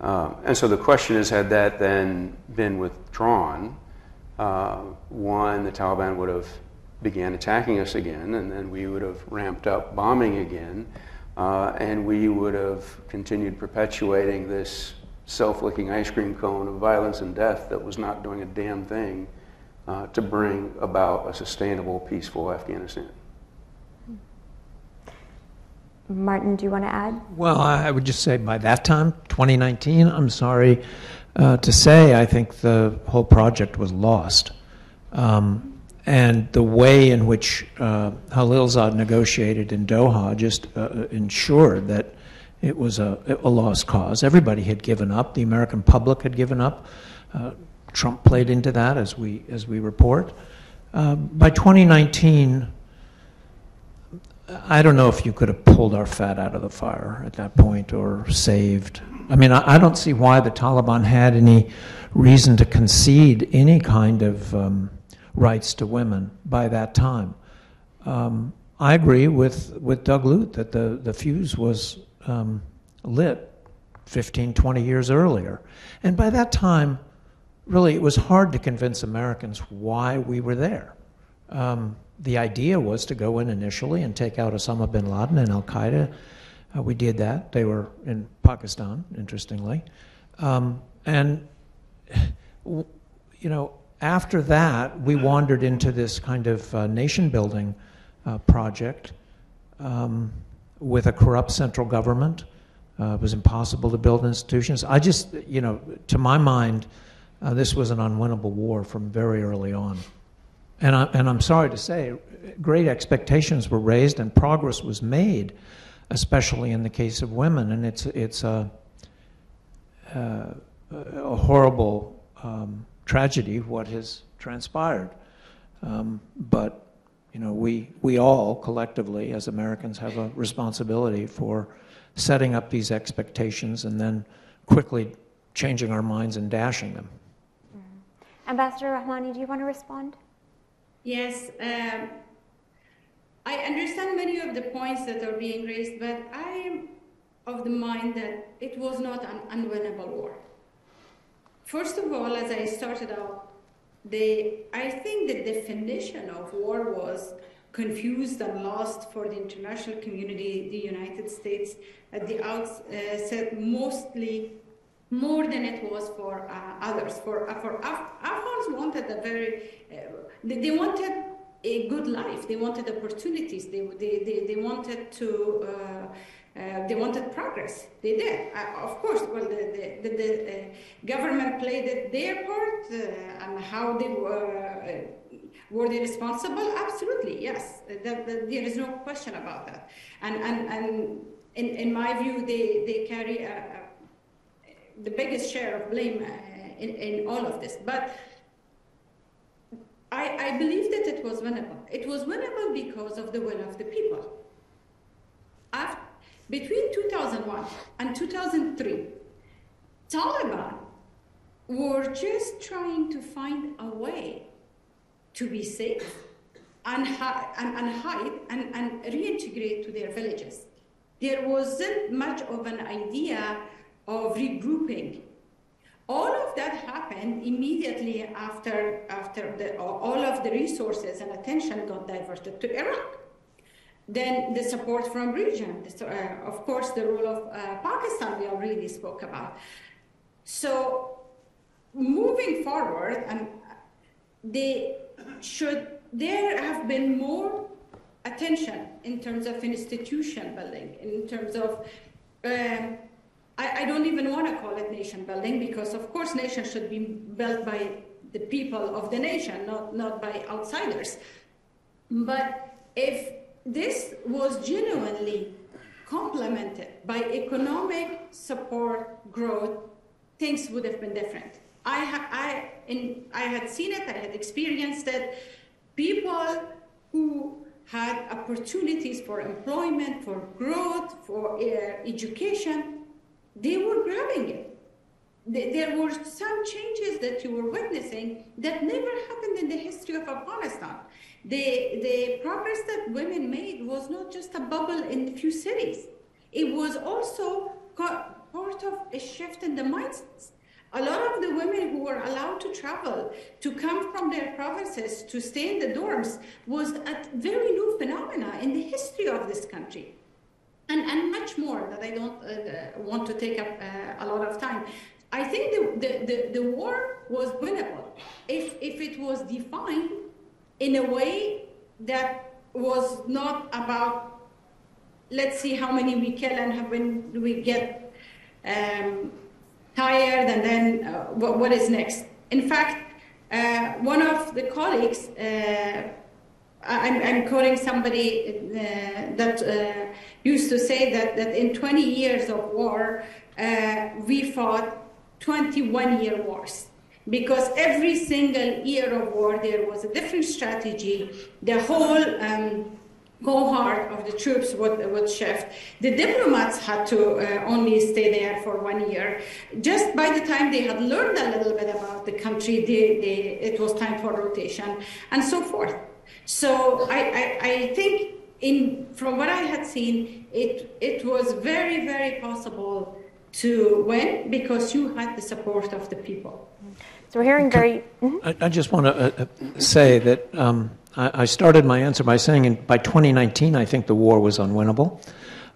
Uh, and so the question is had that then been withdrawn, uh, one, the Taliban would have began attacking us again, and then we would have ramped up bombing again, uh, and we would have continued perpetuating this self-licking ice cream cone of violence and death that was not doing a damn thing uh, to bring about a sustainable, peaceful Afghanistan. Martin, do you want to add? Well, I would just say by that time, 2019, I'm sorry uh, to say, I think the whole project was lost. Um, and the way in which uh, Khalilzad negotiated in Doha just uh, ensured that it was a, a, lost cause. Everybody had given up. The American public had given up. Uh, Trump played into that, as we as we report. Uh, by 2019, I don't know if you could have pulled our fat out of the fire at that point or saved. I mean, I, I don't see why the Taliban had any reason to concede any kind of um, rights to women by that time. Um, I agree with, with Doug Lute that the, the fuse was um, lit 15, 20 years earlier. And by that time, really, it was hard to convince Americans why we were there. The idea was to go in initially and take out Osama bin Laden and Al Qaeda. Uh, we did that. They were in Pakistan, interestingly. Um, and, you know, after that, we wandered into this kind of uh, nation building uh, project um, with a corrupt central government. Uh, it was impossible to build institutions. I just, you know, to my mind, uh, this was an unwinnable war from very early on. And, I, and I'm sorry to say, great expectations were raised and progress was made, especially in the case of women. And it's, it's a, a, a horrible um, tragedy what has transpired. Um, but you know, we, we all collectively as Americans have a responsibility for setting up these expectations and then quickly changing our minds and dashing them. Mm-hmm. Ambassador Rahmani, do you want to respond? Yes, um, I understand many of the points that are being raised, but I am of the mind that it was not an unwinnable war. First of all, as I started out, the, I think the definition of war was confused and lost for the international community, the United States at the outset, mostly more than it was for uh, others. For, uh, for Af- Afghans wanted a very, uh, they, they, wanted a good life. They wanted opportunities. They, they, they, they wanted to, uh, uh, they wanted progress. They did. Uh, of course, well, the, the, the, the government played their part and how they were, were they responsible? Absolutely, yes. That, that, there is no question about that. And, and, and in, in my view, they, they carry a, the biggest share of blame uh, in, in all of this. But I, I believe that it was winnable. It was winnable because of the will of the people. After, between 2001 and 2003, Taliban were just trying to find a way to be safe and, and, and hide and, and reintegrate to their villages. There wasn't much of an idea of regrouping. All of that happened immediately after, after the, all of the resources and attention got diverted to Iraq. Then the support from region, uh, of course, the role of uh, Pakistan we already spoke about. So moving forward, and they should there have been more attention in terms of institution building, in terms of uh, I, I don't even want to call it nation building because, of course, nation should be built by the people of the nation, not, not by outsiders. But if this was genuinely complemented by economic support growth, things would have been different. I, ha- I, in, I had seen it, I had experienced it. People who had opportunities for employment, for growth, for uh, education, they were grabbing it. There were some changes that you were witnessing that never happened in the history of Afghanistan. The, the progress that women made was not just a bubble in a few cities. It was also part of a shift in the mindsets. A lot of the women who were allowed to travel, to come from their provinces, to stay in the dorms, was a very new phenomena in the history of this country. And, and much more that I don't uh, want to take up uh, a lot of time. I think the, the, the, the war was winnable if, if it was defined in a way that was not about let's see how many we kill and when we get um, tired and then uh, what, what is next. In fact, uh, one of the colleagues, uh, I'm, I'm, quoting somebody uh, that uh, used to say that, that in 20 years of war, uh, we fought 21 year wars because every single year of war there was a different strategy. The whole um, cohort of the troops would, would shift. The diplomats had to uh, only stay there for one year. Just by the time they had learned a little bit about the country, they, they, it was time for rotation and so forth. So I, I, I think in, from what I had seen, it, it was very, very possible to win because you had the support of the people. So we're hearing very. Mm-hmm. I, I, just want to uh, uh, say that um, I, I, started my answer by saying in, by 2019, I think the war was unwinnable.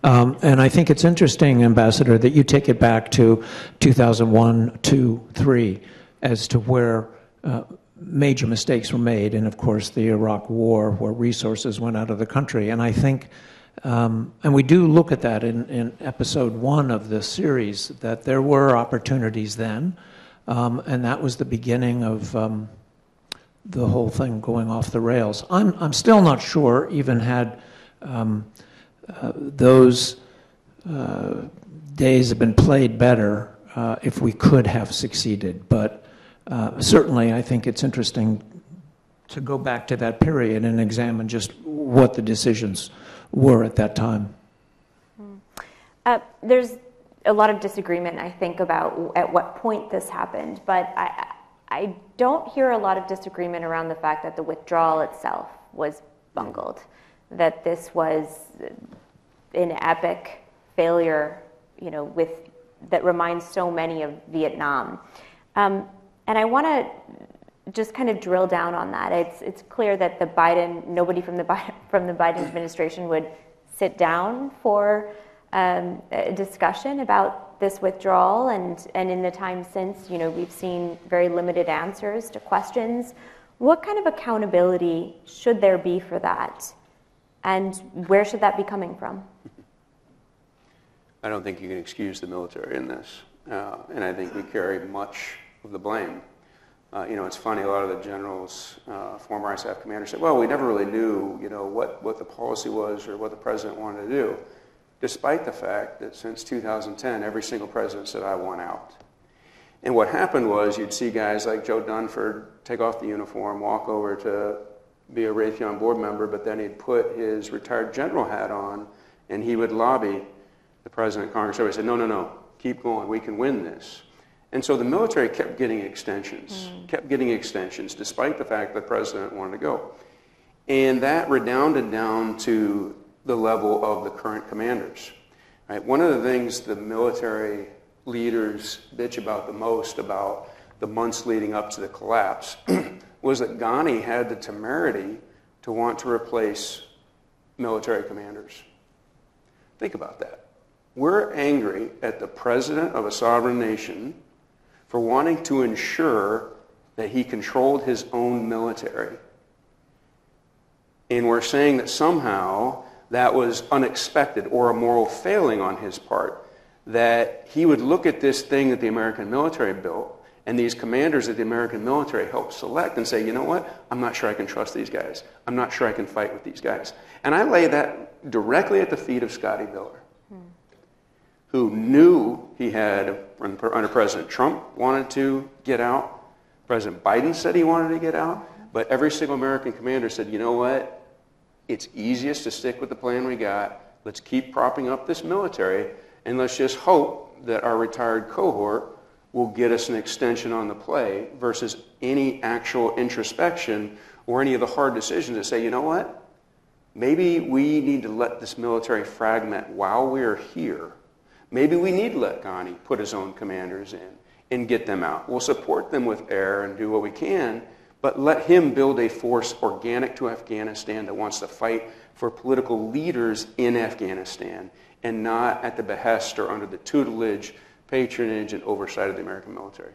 Um, and I think it's interesting, Ambassador, that you take it back to 2001, 2, 3, as to where uh, major mistakes were made, and of course the Iraq War, where resources went out of the country. And I think um, and we do look at that in, in, episode one of the series, that there were opportunities then, um, and that was the beginning of um, the whole thing going off the rails. I'm, I'm still not sure, even had um, uh, those uh, days have been played better, uh, if we could have succeeded. But uh, certainly, I think it's interesting to go back to that period and examine just what the decisions were at that time? Uh, there's a lot of disagreement, I think, about at what point this happened, but I, I don't hear a lot of disagreement around the fact that the withdrawal itself was bungled, that this was an epic failure, you know, with that reminds so many of Vietnam. Um, and I want to just kind of drill down on that. It's it's clear that the Biden nobody from the Biden, from the Biden administration would sit down for um, a discussion about this withdrawal, and and in the time since, you know, we've seen very limited answers to questions. What kind of accountability should there be for that, and where should that be coming from? I don't think you can excuse the military in this, uh, and I think we carry much of the blame. Uh, you know, it's funny, a lot of the generals, uh, former ISAF commanders said, well, we never really knew, you know, what, what the policy was or what the president wanted to do, despite the fact that since 2010, every single president said, I want out. And what happened was you'd see guys like Joe Dunford take off the uniform, walk over to be a Raytheon board member, but then he'd put his retired general hat on and he would lobby the president, Congress. Everybody said, no, no, no, keep going, we can win this. And so the military kept getting extensions, mm. kept getting extensions, despite the fact that the president wanted to go. And that redounded down to the level of the current commanders. Right? One of the things the military leaders bitch about the most about the months leading up to the collapse was that Ghani had the temerity to want to replace military commanders. Think about that. We're angry at the president of a sovereign nation for wanting to ensure that he controlled his own military. And we're saying that somehow that was unexpected or a moral failing on his part. That he would look at this thing that the American military built and these commanders that the American military helped select and say, you know what? I'm not sure I can trust these guys. I'm not sure I can fight with these guys. And I lay that directly at the feet of Scotty Miller who knew he had, under President Trump, wanted to get out. President Biden said he wanted to get out. But every single American commander said, you know what? It's easiest to stick with the plan we got. Let's keep propping up this military, and let's just hope that our retired cohort will get us an extension on the play versus any actual introspection or any of the hard decisions that say, you know what? Maybe we need to let this military fragment while we're here Maybe we need to let Ghani put his own commanders in and get them out. We'll support them with air and do what we can, but let him build a force organic to Afghanistan that wants to fight for political leaders in Afghanistan and not at the behest or under the tutelage, patronage, and oversight of the American military.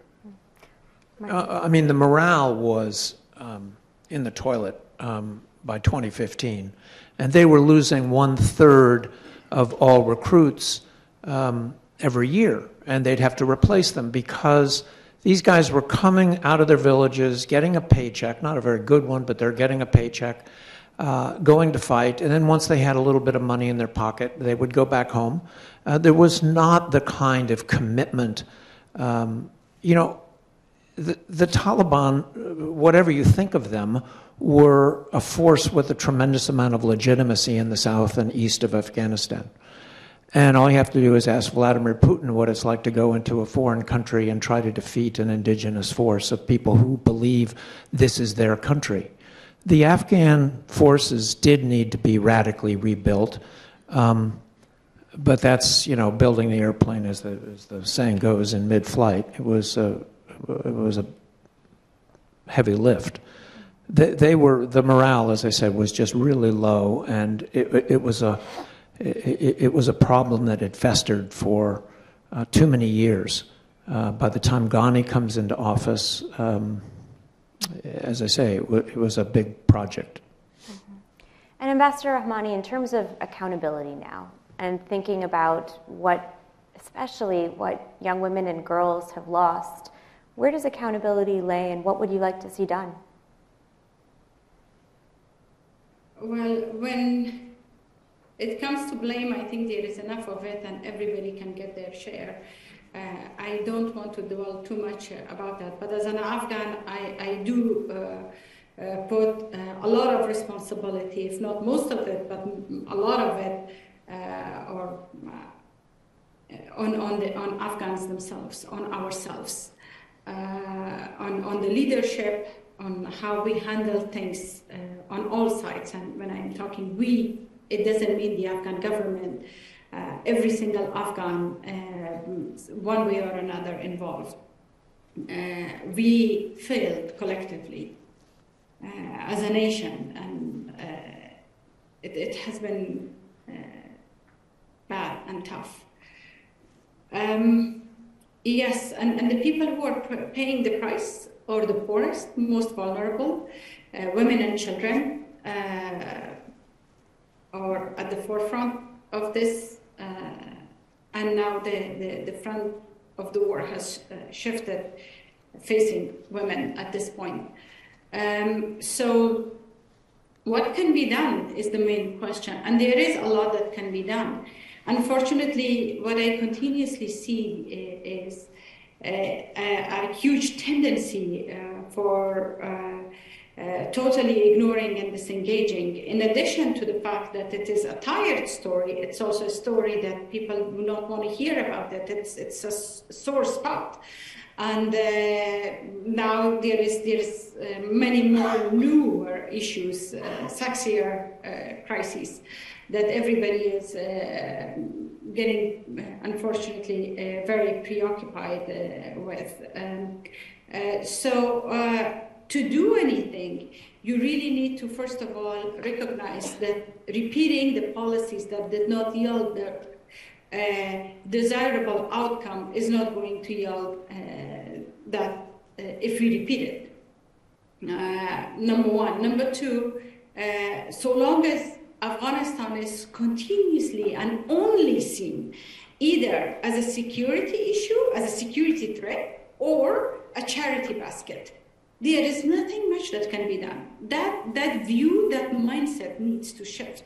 Uh, I mean, the morale was um, in the toilet um, by 2015, and they were losing one third of all recruits um, every year, and they'd have to replace them because these guys were coming out of their villages, getting a paycheck, not a very good one, but they're getting a paycheck, uh, going to fight, and then once they had a little bit of money in their pocket, they would go back home. Uh, there was not the kind of commitment. Um, you know, the, the Taliban, whatever you think of them, were a force with a tremendous amount of legitimacy in the south and east of Afghanistan. And all you have to do is ask Vladimir Putin what it's like to go into a foreign country and try to defeat an indigenous force of people who believe this is their country. The Afghan forces did need to be radically rebuilt, um, but that's you know building the airplane, as the, as the saying goes, in mid-flight. It was a, it was a heavy lift. They, they, were the morale, as I said, was just really low, and it, it was a it, it, was a problem that had festered for uh, too many years. Uh, by the time Ghani comes into office, um, as I say, it, w- it, was a big project. Mm-hmm. And Ambassador Rahmani, in terms of accountability now, and thinking about what, especially what young women and girls have lost, where does accountability lay, and what would you like to see done? Well, when it comes to blame, I think there is enough of it and everybody can get their share. Uh, I don't want to dwell too much about that, but as an Afghan, I, I do uh, uh, put uh, a lot of responsibility, if not most of it, but a lot of it, uh, or uh, on, on, the, on Afghans themselves, on ourselves, on, on the leadership, on how we handle things on all sides. And when I'm talking we, it doesn't mean the Afghan government, uh, every single Afghan, uh, one way or another, involved. Uh, we failed collectively uh, as a nation, and uh, it, it, has been uh, bad and tough. Um, yes, and, and the people who are paying the price are the poorest, most vulnerable, women and children are at the forefront of this, uh, and now the, the, the, front of the war has uh, shifted, facing women at this point. Um, so, what can be done is the main question, and there is a lot that can be done. Unfortunately, what I continuously see is a, a, a huge tendency uh, for uh, totally ignoring and disengaging. In addition to the fact that it is a tired story, it's also a story that people do not want to hear about. That it's it's a sore spot, and uh, now there is there's uh, many more newer issues, uh, sexier uh, crises that everybody is getting, unfortunately, very preoccupied with. Um, so to do anything, you really need to, first of all, recognize that repeating the policies that did not yield the uh, desirable outcome is not going to yield uh, that uh, if we repeat it. Uh, number one. Number two, uh, so long as Afghanistan is continuously and only seen either as a security issue, as a security threat, or a charity basket there is nothing much that can be done. That, that view, that mindset needs to shift.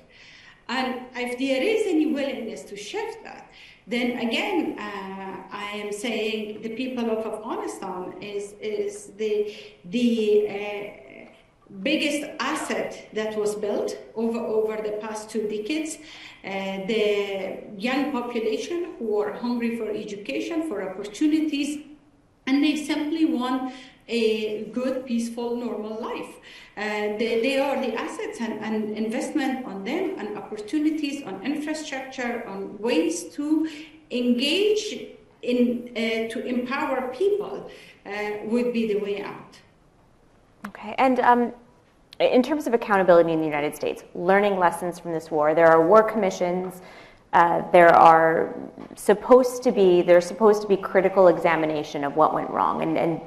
And if there is any willingness to shift that, then again, uh, I am saying the people of Afghanistan is, is the, the uh, biggest asset that was built over, over the past two decades. Uh, the young population who are hungry for education, for opportunities, and they simply want a good, peaceful, normal life. Uh, they, they, are the assets and, and, investment on them and opportunities on infrastructure, on ways to engage in, uh, to empower people uh, would be the way out. Okay, and um, in terms of accountability in the United States, learning lessons from this war, there are war commissions. Uh, there are supposed to be there's supposed to be critical examination of what went wrong, and, and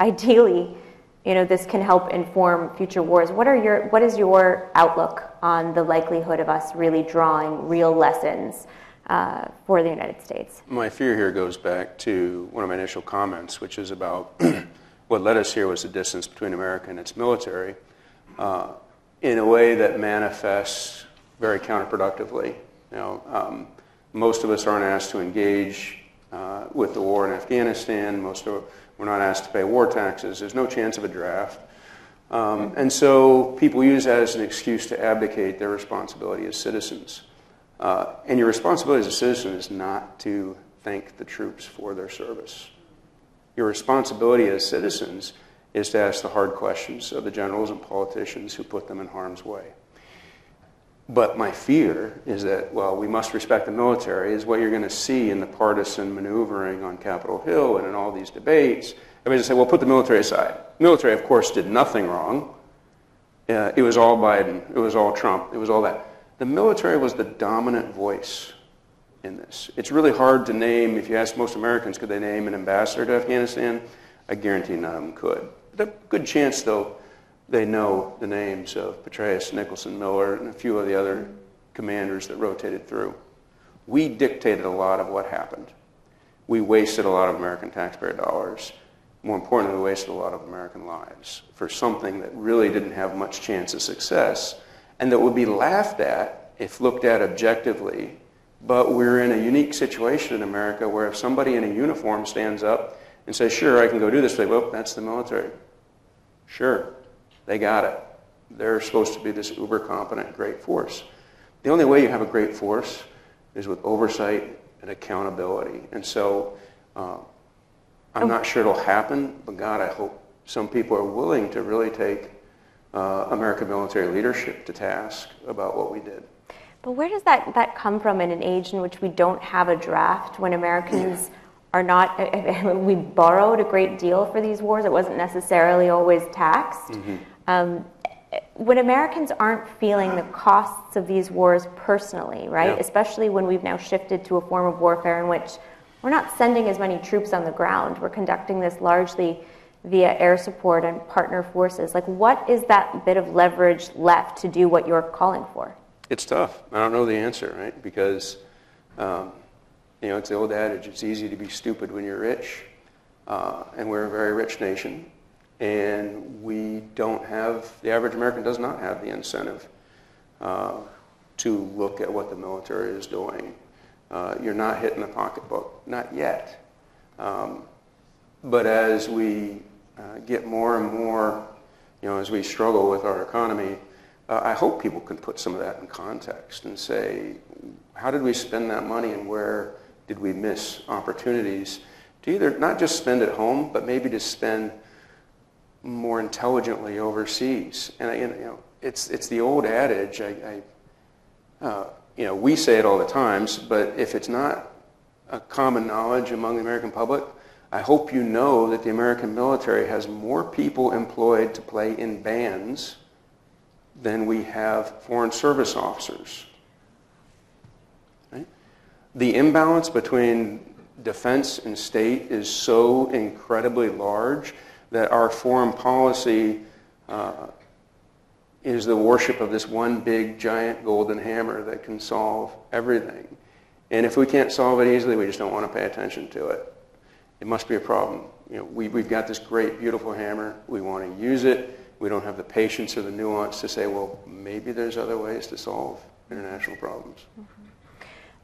ideally, you know, this can help inform future wars. What are your what is your outlook on the likelihood of us really drawing real lessons uh, for the United States? My fear here goes back to one of my initial comments, which is about what led us here was the distance between America and its military, uh, in a way that manifests very counterproductively. You know, um, most of us aren't asked to engage uh, with the war in Afghanistan. Most of we're not asked to pay war taxes. There's no chance of a draft. Um, and so people use that as an excuse to abdicate their responsibility as citizens. Uh, and your responsibility as a citizen is not to thank the troops for their service. Your responsibility as citizens is to ask the hard questions of the generals and politicians who put them in harm's way. But my fear is that, well, we must respect the military, is what you're going to see in the partisan maneuvering on Capitol Hill and in all these debates. Everybody say, well, put the military aside. The military, of course, did nothing wrong. Uh, it was all Biden. It was all Trump. It was all that. The military was the dominant voice in this. It's really hard to name, if you ask most Americans, could they name an ambassador to Afghanistan? I guarantee none of them could. A good chance, though, they know the names of Petraeus, Nicholson, Miller, and a few of the other commanders that rotated through. We dictated a lot of what happened. We wasted a lot of American taxpayer dollars. More importantly, we wasted a lot of American lives for something that really didn't have much chance of success and that would be laughed at if looked at objectively. But we're in a unique situation in America where if somebody in a uniform stands up and says, Sure, I can go do this, they well, that's the military. Sure, they got it. They're supposed to be this uber competent, great force. The only way you have a great force is with oversight and accountability. And so uh, I'm not sure it'll happen, but God, I hope some people are willing to really take uh, American military leadership to task about what we did. But where does that, that come from in an age in which we don't have a draft, when Americans are not, we borrowed a great deal for these wars, it wasn't necessarily always taxed. Mm-hmm. Um, when Americans aren't feeling the costs of these wars personally, right? Yeah. Especially when we've now shifted to a form of warfare in which we're not sending as many troops on the ground. We're conducting this largely via air support and partner forces. Like, what is that bit of leverage left to do what you're calling for? It's tough. I don't know the answer, right? Because, um, you know, it's the old adage it's easy to be stupid when you're rich. Uh, and we're a very rich nation. And we don't have, the average American does not have the incentive uh, to look at what the military is doing. Uh, you're not hitting the pocketbook, not yet. Um, but as we uh, get more and more, you know, as we struggle with our economy, uh, I hope people can put some of that in context and say, how did we spend that money and where did we miss opportunities to either not just spend at home, but maybe to spend more intelligently overseas. And you know, it's it's the old adage. I, I uh, you know, we say it all the times, but if it's not a common knowledge among the American public, I hope you know that the American military has more people employed to play in bands than we have foreign service officers. Right? The imbalance between defense and state is so incredibly large that our foreign policy uh, is the worship of this one big giant golden hammer that can solve everything. And if we can't solve it easily, we just don't want to pay attention to it. It must be a problem. You know, we, we've got this great, beautiful hammer. We want to use it. We don't have the patience or the nuance to say, well, maybe there's other ways to solve international problems. Mm-hmm.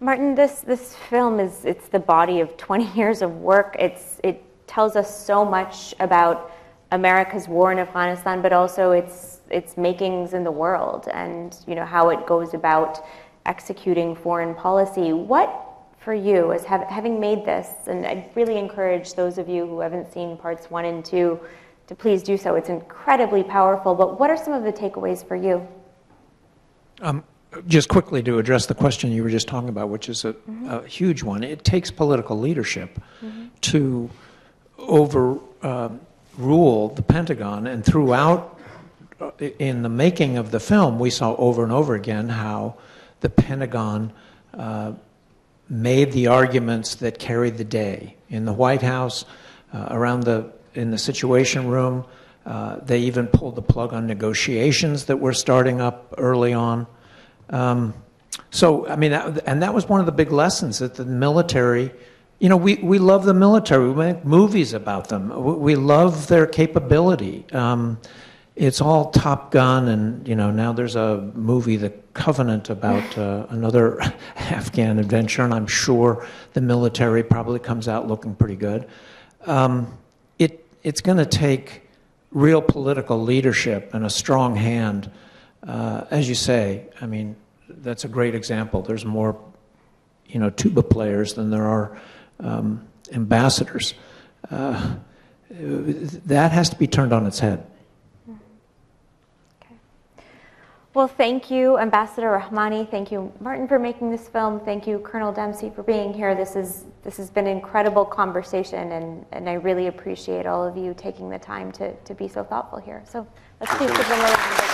Martin, this, this film is it's the body of 20 years of work. It's, it tells us so much about America's war in Afghanistan, but also its its makings in the world and you know how it goes about executing foreign policy. What for you as have, having made this, and I really encourage those of you who haven't seen parts one and two to please do so. It's incredibly powerful. But what are some of the takeaways for you? Um, just quickly to address the question you were just talking about, which is a, a huge one. It takes political leadership to overrule the Pentagon, and throughout uh, in the making of the film, we saw over and over again how the Pentagon uh, made the arguments that carried the day in the White House, uh, around the in the Situation Room. Uh, they even pulled the plug on negotiations that were starting up early on. Um, so, I mean, and that was one of the big lessons that the military, you know, we, we love the military. We make movies about them. We, love their capability. Um, it's all Top Gun, and, you know, now there's a movie, The Covenant, about uh, another Afghan adventure, and I'm sure the military probably comes out looking pretty good. Um, it, it's going to take real political leadership and a strong hand. Uh, as you say, I mean, that's a great example. There's more, you know, tuba players than there are um, ambassadors. Uh, that has to be turned on its head. Well, thank you, Ambassador Rahmani. Thank you, Martin, for making this film. Thank you, Colonel Dempsey, for being here. This is this has been an incredible conversation, and, and I really appreciate all of you taking the time to, to be so thoughtful here. So let's please give them